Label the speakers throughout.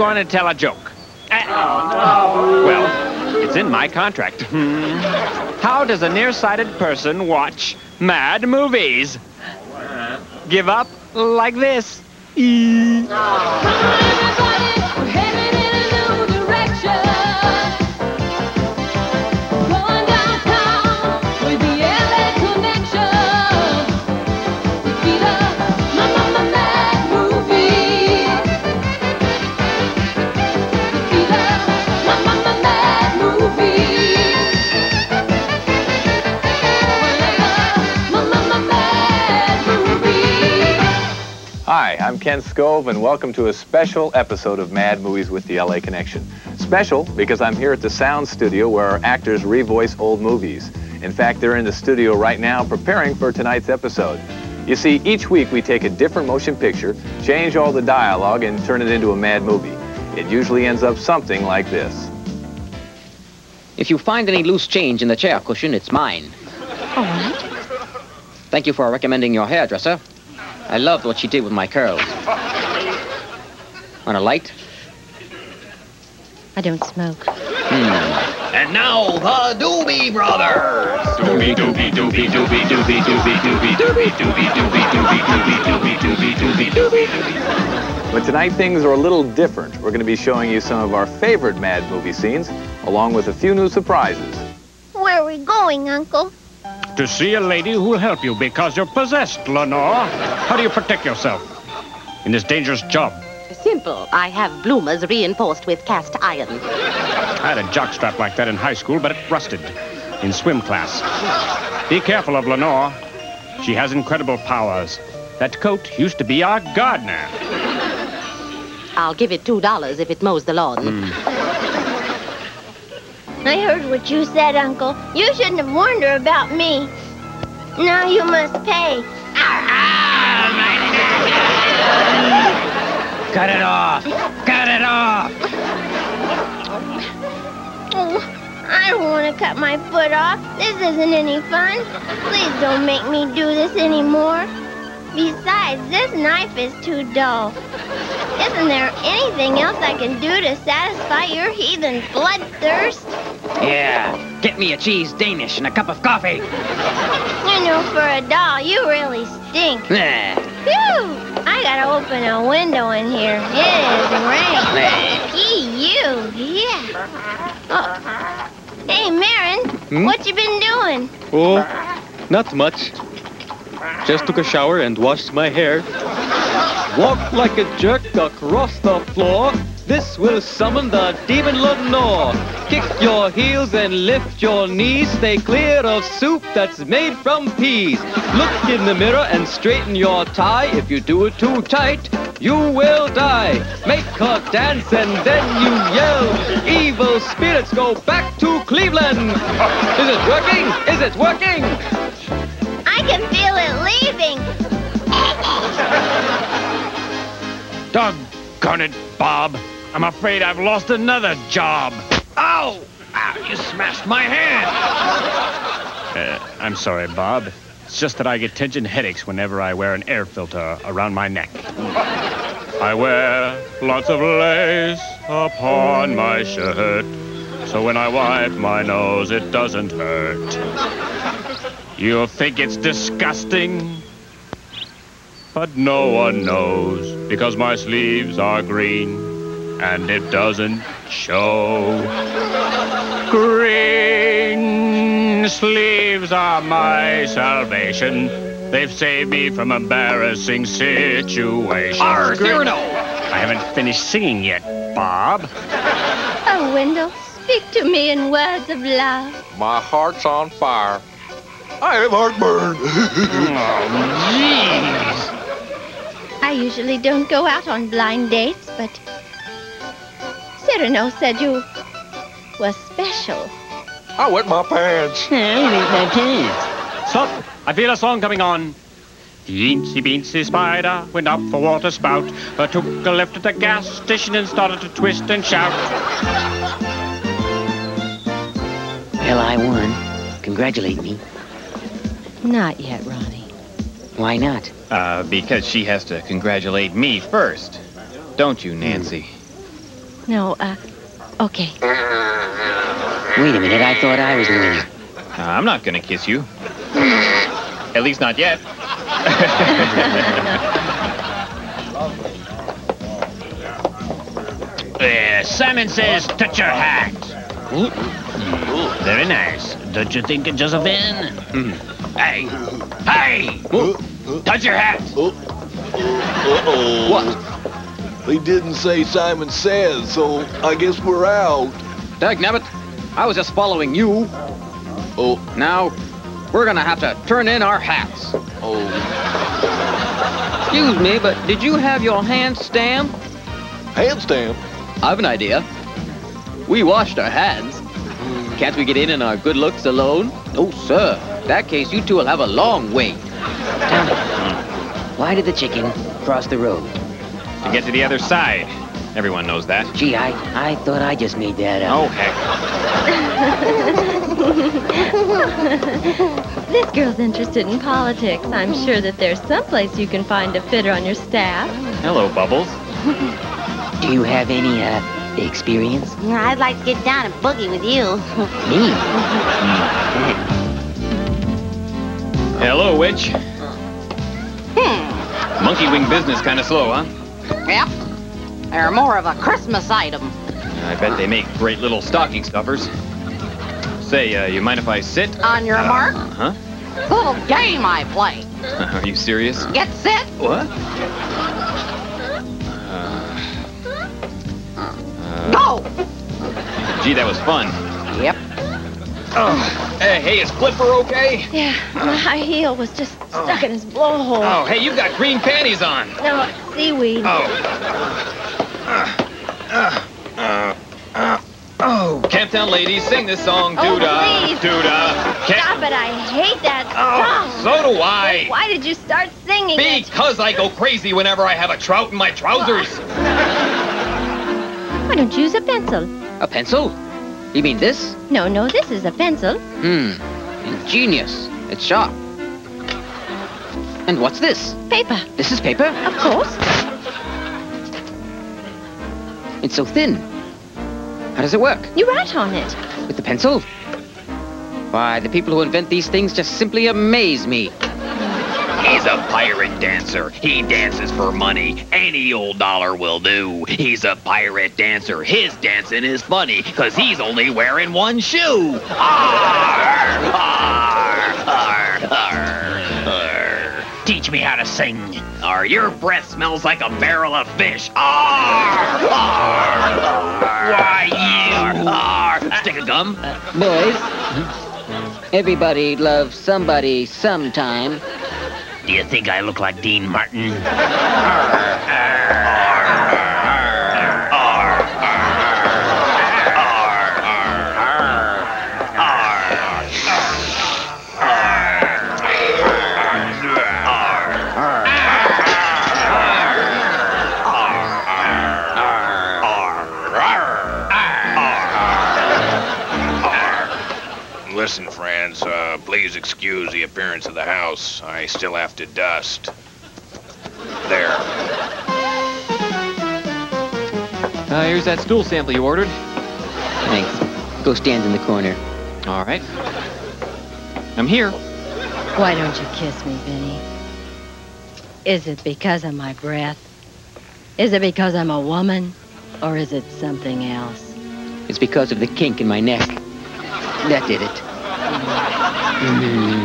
Speaker 1: going to tell a joke. Uh, well, it's in my contract. How does a nearsighted person watch mad movies? Give up like this. E-
Speaker 2: Kent Skov, and welcome to a special episode of Mad Movies with the LA Connection. Special because I'm here at the sound studio where our actors revoice old movies. In fact, they're in the studio right now preparing for tonight's episode. You see, each week we take a different motion picture, change all the dialogue, and turn it into a mad movie. It usually ends up something like this.
Speaker 3: If you find any loose change in the chair cushion, it's mine.
Speaker 4: All right.
Speaker 3: Thank you for recommending your hairdresser. I loved what she did with my curls. Want a light?
Speaker 4: I don't smoke.
Speaker 5: And now the Doobie Brothers.
Speaker 1: Doobie, doobie, doobie, doobie, doobie, doobie, doobie, doobie, doobie, doobie, doobie, doobie, doobie, doobie, doobie, doobie.
Speaker 2: But tonight things are a little different. We're going to be showing you some of our favorite mad movie scenes, along with a few new surprises.
Speaker 6: Where are we going, Uncle?
Speaker 1: To see a lady who will help you because you're possessed, Lenore. How do you protect yourself in this dangerous job?
Speaker 7: Simple. I have bloomers reinforced with cast iron.
Speaker 1: I had a jockstrap like that in high school, but it rusted in swim class. Be careful of Lenore. She has incredible powers. That coat used to be our gardener.
Speaker 7: I'll give it two dollars if it mows the lawn. Hmm.
Speaker 6: I heard what you said, Uncle. You shouldn't have warned her about me. Now you must pay.
Speaker 5: Cut it off. Cut it off.
Speaker 6: Oh, I don't want to cut my foot off. This isn't any fun. Please don't make me do this anymore. Besides, this knife is too dull. Isn't there anything else I can do to satisfy your heathen bloodthirst?
Speaker 5: Yeah. Get me a cheese Danish and a cup of coffee.
Speaker 6: You know, for a doll, you really stink.
Speaker 5: Nah.
Speaker 6: Phew! I gotta open a window in here. It is rain. Gee, you. Yeah. Oh. Hey, Marin, hmm? what you been doing?
Speaker 8: Oh, not much. Just took a shower and washed my hair. Walked like a jerk across the floor. This will summon the demon Lenore. Kick your heels and lift your knees. Stay clear of soup that's made from peas. Look in the mirror and straighten your tie. If you do it too tight, you will die. Make her dance and then you yell. Evil spirits go back to Cleveland. Is it working? Is it working?
Speaker 6: I can feel it leaving.
Speaker 1: Doggone it, Bob. I'm afraid I've lost another job.
Speaker 5: Ow! Ow, you smashed my hand.
Speaker 1: Uh, I'm sorry, Bob. It's just that I get tension headaches whenever I wear an air filter around my neck. I wear lots of lace upon my shirt, so when I wipe my nose, it doesn't hurt. You'll think it's disgusting, but no one knows because my sleeves are green and it doesn't show. Green sleeves are my salvation. They've saved me from embarrassing situations.
Speaker 5: Arr, Cyrano.
Speaker 1: I haven't finished singing yet, Bob.
Speaker 6: Oh, Wendell, speak to me in words of love.
Speaker 9: My heart's on fire. I have heartburn.
Speaker 1: Oh, jeez.
Speaker 6: I usually don't go out on blind dates, but Cyrano said you were special.
Speaker 9: I wet my pants. I need my pants.
Speaker 1: Stop! I feel a song coming on. The Eensy Beensy Spider went up for water spout, but took a left at the gas station and started to twist and shout.
Speaker 5: Well, I won. Congratulate me.
Speaker 4: Not yet, Ronnie.
Speaker 5: Why not?
Speaker 10: Uh, because she has to congratulate me first. Don't you, Nancy?
Speaker 4: No, uh, okay.
Speaker 3: Wait a minute, I thought I was the winner.
Speaker 10: Uh, I'm not gonna kiss you. At least not yet.
Speaker 1: Uh, Simon says, touch your hat. Very nice. Don't you think, Josephine? Hey, hey! Touch your hat.
Speaker 9: Uh-oh.
Speaker 3: What?
Speaker 9: They didn't say Simon Says, so I guess we're out.
Speaker 5: Dag nabbit, I was just following you.
Speaker 9: Oh,
Speaker 5: Now, we're gonna have to turn in our hats.
Speaker 9: oh.
Speaker 5: Excuse me, but did you have your hand stamped?
Speaker 9: Handstamp?
Speaker 5: I have an idea. We washed our hands. Can't we get in in our good looks alone? No, sir. In that case, you two will have a long wait.
Speaker 3: Tell me, why did the chicken cross the road?
Speaker 10: To get to the other side. Everyone knows that.
Speaker 3: Gee, I, I thought I just made that up.
Speaker 10: Oh, heck.
Speaker 4: This girl's interested in politics. I'm sure that there's someplace you can find a fitter on your staff.
Speaker 10: Hello, Bubbles.
Speaker 3: Do you have any, uh, experience?
Speaker 7: I'd like to get down and boogie with you.
Speaker 3: Me?
Speaker 10: Hello, witch.
Speaker 7: Hmm.
Speaker 10: Monkey wing business kind of slow, huh?
Speaker 7: Yep. They're more of a Christmas item.
Speaker 10: I bet they make great little stocking stuffers. Say, uh, you mind if I sit?
Speaker 7: On your uh, mark,
Speaker 10: Huh?
Speaker 7: little game I play.
Speaker 10: Are you serious?
Speaker 7: Get set,
Speaker 10: What?
Speaker 7: Uh, go!
Speaker 10: Uh, gee, that was fun.
Speaker 7: Yep.
Speaker 10: Oh, hey, hey, is Flipper okay?
Speaker 4: Yeah, my high heel was just oh. stuck in his blowhole.
Speaker 10: Oh, hey, you've got green panties on.
Speaker 4: No, it's seaweed.
Speaker 10: Oh, Camptown ladies, sing this song,
Speaker 4: Oh,
Speaker 10: Doodah,
Speaker 4: please.
Speaker 10: Doodah. Camp-
Speaker 4: Stop it, I hate that
Speaker 10: Oh,
Speaker 4: song.
Speaker 10: so do I.
Speaker 4: Why did you start singing it?
Speaker 10: Because I go crazy whenever I have a trout in my trousers.
Speaker 4: Why don't you use a pencil?
Speaker 5: A pencil? You mean this?
Speaker 4: No, no, this is a pencil.
Speaker 5: Hmm. Ingenious. It's sharp. And what's this?
Speaker 4: Paper.
Speaker 5: This is paper?
Speaker 4: Of course.
Speaker 5: It's so thin. How does it work?
Speaker 4: You write on it.
Speaker 5: With the pencil? Why, the people who invent these things just simply amaze me.
Speaker 11: He's a pirate dancer. He dances for money. Any old dollar will do. He's a pirate dancer. His dancing is funny, cause he's only wearing one shoe. Arr, arr, arr, arr, arr. Teach me how to sing. or your breath smells like a barrel of fish. Arr, arr, arr. Why you? Arr. Stick a gum.
Speaker 3: Boys, everybody loves somebody sometime.
Speaker 11: Do you think I look like Dean Martin?
Speaker 9: Listen, excuse the of the house. I still have to dust. There.
Speaker 10: Uh, here's that stool sample you ordered.
Speaker 3: Thanks. Go stand in the corner.
Speaker 10: All right. I'm here.
Speaker 4: Why don't you kiss me, Vinny? Is it because of my breath? Is it because I'm a woman? Or is it something else?
Speaker 3: It's because of the kink in my neck. That did it.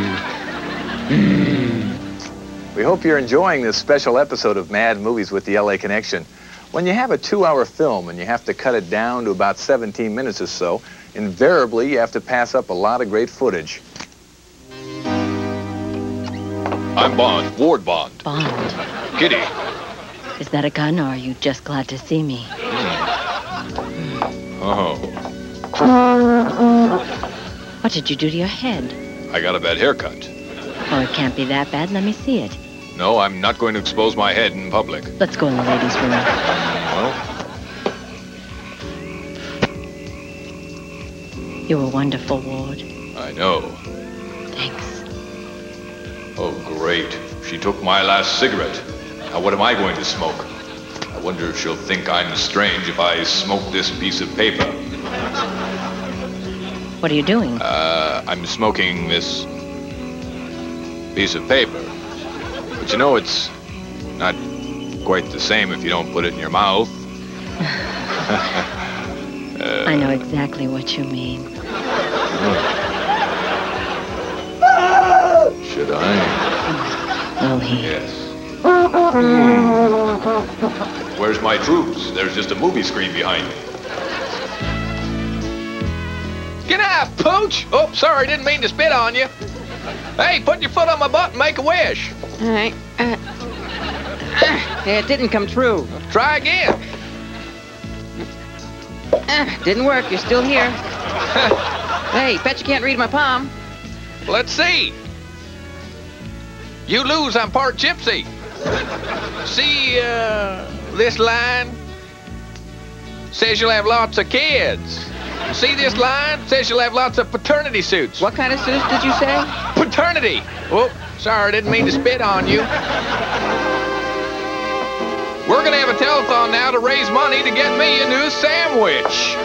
Speaker 2: We hope you're enjoying this special episode of Mad Movies with the LA Connection. When you have a two-hour film and you have to cut it down to about 17 minutes or so, invariably you have to pass up a lot of great footage.
Speaker 9: I'm Bond, Ward Bond.
Speaker 4: Bond.
Speaker 9: Kitty.
Speaker 4: Is that a gun, or are you just glad to see me? Hmm. Hmm.
Speaker 9: Oh,
Speaker 4: What did you do to your head?
Speaker 9: I got a bad haircut.
Speaker 4: Oh, it can't be that bad. Let me see it.
Speaker 9: No, I'm not going to expose my head in public.
Speaker 4: Let's go in the ladies' room.
Speaker 9: Well,
Speaker 4: You were wonderful, Ward.
Speaker 9: I know.
Speaker 4: Thanks.
Speaker 9: Oh, great. She took my last cigarette. Now, what am I going to smoke? I
Speaker 12: wonder if she'll think I'm strange if I smoke this piece of paper.
Speaker 4: What are you doing?
Speaker 12: Uh, I'm smoking this piece of paper. But you know, it's not quite the same if you don't put it in your mouth.
Speaker 4: I know exactly what you mean.
Speaker 12: Should I?
Speaker 4: Will he?
Speaker 12: Yes. Where's my troops? There's just a movie screen behind me.
Speaker 9: Get out, pooch! Oh, sorry, didn't mean to spit on you. Hey, put your foot on my butt and make a wish.
Speaker 5: All right. Uh, uh, it didn't come true.
Speaker 9: Try again.
Speaker 5: Uh, didn't work. You're still here. hey, bet you can't read my palm.
Speaker 9: Let's see. You lose, I'm part gypsy. See, uh, this line says you'll have lots of kids. See this line? Says you'll have lots of paternity suits.
Speaker 5: What kind of suits did you say?
Speaker 9: Paternity. Oh, sorry, didn't mean to spit on you. We're gonna have a telethon now to raise money to get me a new sandwich.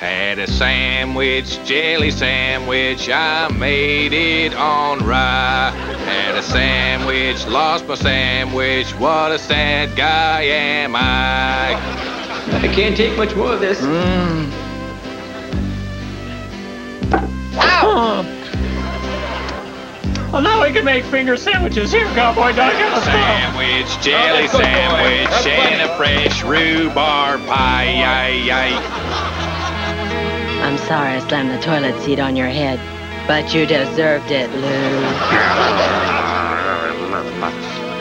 Speaker 9: Had a sandwich, jelly sandwich, I made it on rye. Had a sandwich, lost my sandwich, what a sad guy am I.
Speaker 5: I can't take much more of this. Mm.
Speaker 9: Ow!
Speaker 1: Well, now we can make finger sandwiches. Here, cowboy dog, get a straw.
Speaker 13: Sandwich, jelly
Speaker 9: Oh, that's boy.
Speaker 13: sandwich, and a fresh rhubarb pie. Aye, aye.
Speaker 4: I'm sorry I slammed the toilet seat on your head, but you deserved it, Lou.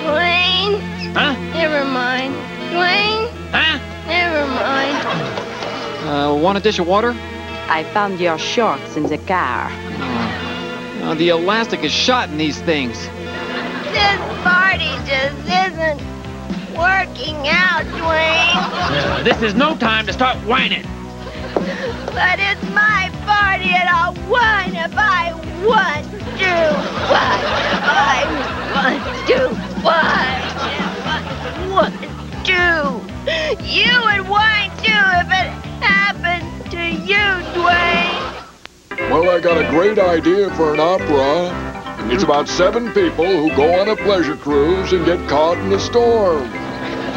Speaker 6: Dwayne.
Speaker 1: Huh?
Speaker 6: Never mind. Dwayne.
Speaker 1: Huh?
Speaker 6: Never mind.
Speaker 14: Uh, want a dish of water?
Speaker 15: I found your shorts in the car.
Speaker 14: Uh, the elastic is shot in these things.
Speaker 6: This party just isn't working out, Dwayne.
Speaker 1: Uh, this is no time to start whining.
Speaker 6: But it's my party and I'll whine if I want to. Whine if I want to. Whine if I want to. You would whine too if it happened to you, Dwayne.
Speaker 16: Well, I got a great idea for an opera. It's about seven people who go on a pleasure cruise and get caught in a storm.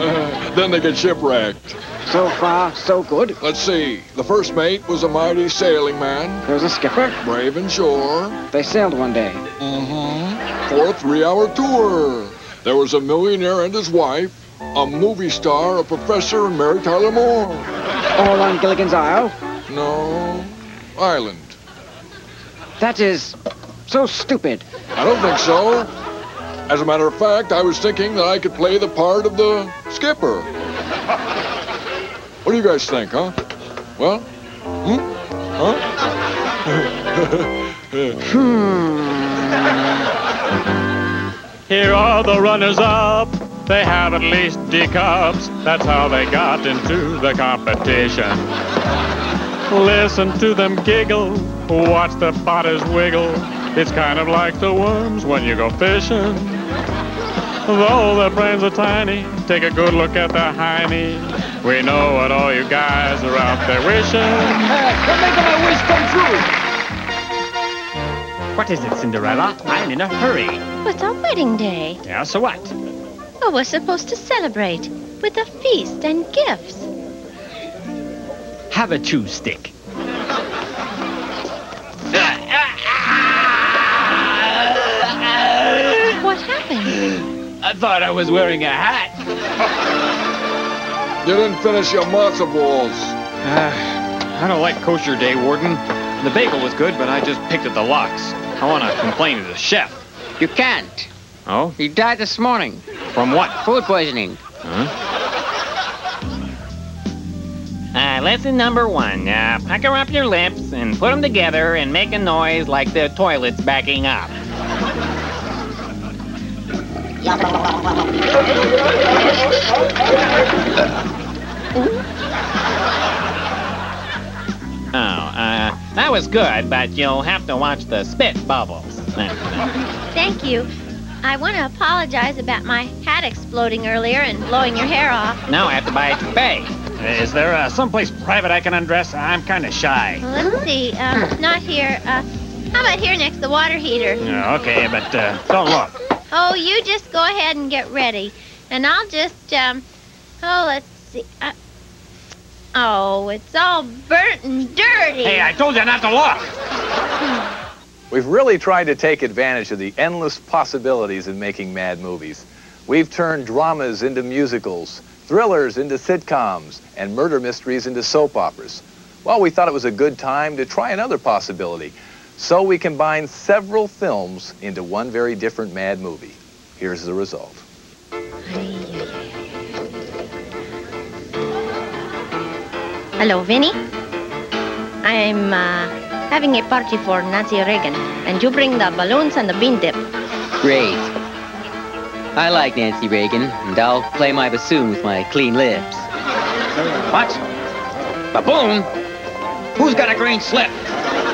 Speaker 16: then they get shipwrecked.
Speaker 17: So far, so good.
Speaker 16: Let's see. The first mate was a mighty sailing man,
Speaker 17: There was a skipper.
Speaker 16: brave and sure.
Speaker 17: They sailed one day.
Speaker 16: Mm-hmm. For a three-hour tour. There was a millionaire and his wife, a movie star, a professor, and Mary Tyler Moore.
Speaker 17: All on Gilligan's Isle.
Speaker 16: No, island.
Speaker 17: That is so stupid.
Speaker 16: I don't think so. As a matter of fact, I was thinking that I could play the part of the skipper. What do you guys think, huh? Well, hmm? Huh? hmm.
Speaker 1: Here are the runners up. They have at least D cups. That's how they got into the competition. Listen to them giggle. Watch the spotters wiggle. It's kind of like the worms when you go fishing. Though their brains are tiny, take a good look at their hiney. We know what all you guys are out there wishing.
Speaker 17: They're making my wish come true.
Speaker 1: What is it, Cinderella? I'm in a hurry.
Speaker 6: It's our wedding day.
Speaker 1: Yeah, so what?
Speaker 6: Oh, we're supposed to celebrate with a feast and gifts.
Speaker 1: Have a chew stick.
Speaker 6: Happened?
Speaker 1: I thought I was wearing a hat.
Speaker 16: You didn't finish your matzo balls.
Speaker 14: Uh, I don't like kosher day, Warden. The bagel was good, but I just picked at the lox. I want to complain to the chef.
Speaker 5: You can't.
Speaker 14: Oh?
Speaker 5: He died this morning.
Speaker 14: From what?
Speaker 5: Food poisoning.
Speaker 14: Huh?
Speaker 10: Uh, lesson number one. Uh, pucker up your lips and put them together and make a noise like the toilet's backing up. Oh, uh, that was good, but you'll have to watch the spit bubbles.
Speaker 6: Thank you. I want to apologize about my hat exploding earlier and blowing your hair off.
Speaker 18: Now I have to buy a toupee.
Speaker 1: Is there uh, someplace private I can undress? I'm kind of shy.
Speaker 6: Well, let's see. Um, not here. Uh, how about here next to the water heater?
Speaker 1: Okay, but uh, don't look.
Speaker 6: Oh, you just go ahead and get ready. And I'll just, um, oh, let's see. Uh, oh, it's all burnt and dirty.
Speaker 1: Hey, I told you not to look.
Speaker 2: We've really tried to take advantage of the endless possibilities in making mad movies. We've turned dramas into musicals, thrillers into sitcoms, and murder mysteries into soap operas. Well, we thought it was a good time to try another possibility. So we combined several films into one very different mad movie. Here's the result.
Speaker 6: Hello, Vinny. I'm uh, having a party for Nancy Reagan, and you bring the balloons and the bean dip.
Speaker 5: Great. I like Nancy Reagan, and I'll play my bassoon with my clean lips.
Speaker 18: What? Baboon? Who's got a green slip?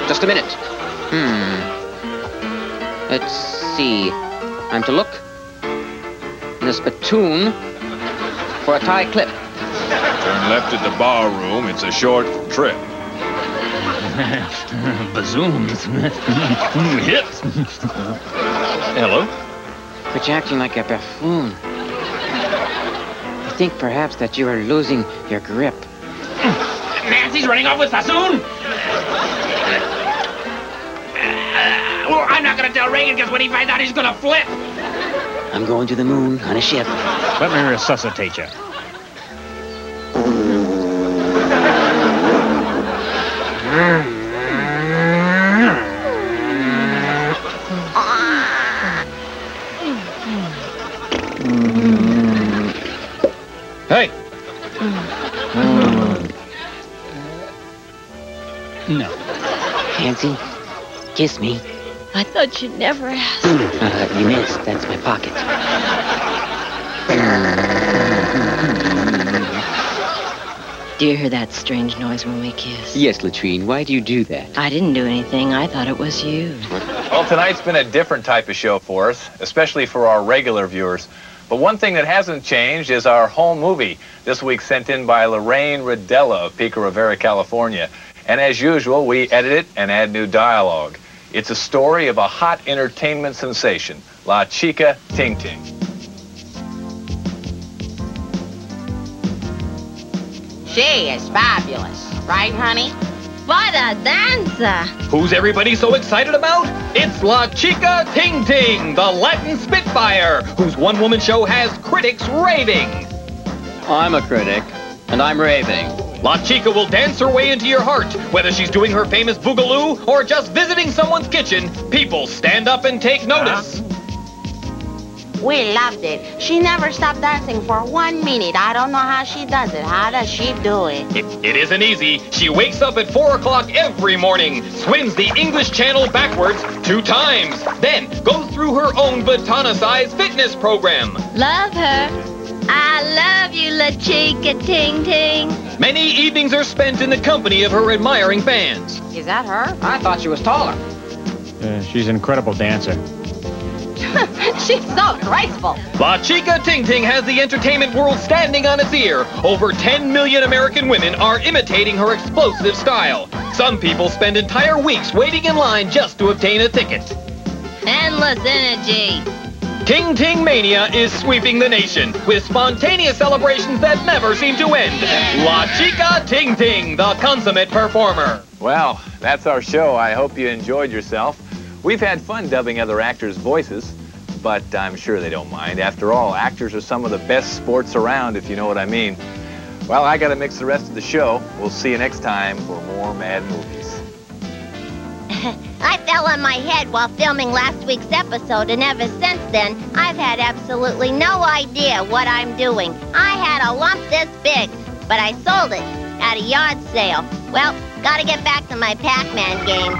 Speaker 5: Just a minute. Hmm. Let's see. I'm to look in a spittoon for a tie clip.
Speaker 19: Turn left at the bar room. It's a short trip.
Speaker 18: Bazooms. Hips. Hello?
Speaker 17: But you're acting like a buffoon. I think perhaps that you are losing your grip.
Speaker 18: Nancy's running off with Sassoon? Oh, I'm not gonna tell Reagan because when he finds out he's gonna flip.
Speaker 17: I'm going to the moon on a ship.
Speaker 1: Let me resuscitate you.
Speaker 18: Hey!
Speaker 17: No. Nancy, kiss me.
Speaker 6: I thought you'd never ask.
Speaker 17: Uh, you missed. That's my pocket.
Speaker 4: Do you hear that strange noise when we kiss?
Speaker 5: Yes, Latrine, why do you do that?
Speaker 4: I didn't do anything. I thought it was you.
Speaker 2: Well, tonight's been a different type of show for us, especially for our regular viewers. But one thing that hasn't changed is our home movie, this week sent in by Lorraine Rodella of Pico Rivera, California. And as usual, we edit it and add new dialogue. It's a story of a hot entertainment sensation, La Chica Ting Ting.
Speaker 7: She is fabulous. Right, honey?
Speaker 6: What a dancer!
Speaker 13: Who's everybody so excited about? It's La Chica Ting Ting, the Latin Spitfire, whose one-woman show has critics raving.
Speaker 5: I'm a critic, and I'm raving.
Speaker 13: La Chica will dance her way into your heart. Whether she's doing her famous boogaloo or just visiting someone's kitchen, people stand up and take notice.
Speaker 7: We loved it. She never stopped dancing for one minute. I don't know how she does it. How does she do it?
Speaker 13: It, it isn't easy. She wakes up at 4 o'clock every morning, swims the English Channel backwards two times, then goes through her own Batana-sized fitness program.
Speaker 6: Love her. I love you, La Chica Ting Ting.
Speaker 13: Many evenings are spent in the company of her admiring fans.
Speaker 7: Is that her?
Speaker 17: I thought she was taller.
Speaker 1: Uh, she's an incredible dancer.
Speaker 7: She's so graceful.
Speaker 13: La Chica Ting Ting has the entertainment world standing on its ear. Over 10 million American women are imitating her explosive style. Some people spend entire weeks waiting in line just to obtain a ticket.
Speaker 6: Endless energy.
Speaker 13: Ting Ting Mania is sweeping the nation with spontaneous celebrations that never seem to end. La Chica Ting Ting, the consummate performer.
Speaker 2: Well, that's our show. I hope you enjoyed yourself. We've had fun dubbing other actors' voices, but I'm sure they don't mind. After all, actors are some of the best sports around, if you know what I mean. Well, I got to mix the rest of the show. We'll see you next time for more Mad Movies.
Speaker 6: I fell on my head while filming last week's episode, and ever since then, I've had absolutely no idea what I'm doing. I had a lump this big, but I sold it at a yard sale. Well, gotta get back to my Pac-Man game.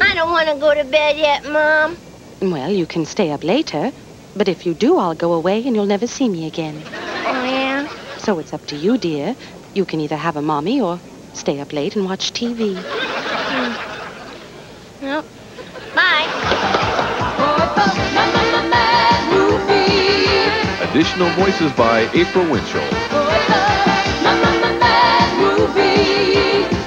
Speaker 6: I don't want to go to bed yet, Mom.
Speaker 15: Well, you can stay up later, but if you do, I'll go away and you'll never see me again.
Speaker 6: Oh, yeah?
Speaker 15: So it's up to you, dear. You can either have a mommy or stay up late and watch TV.
Speaker 9: Additional voices by April Winchell.
Speaker 8: Movie.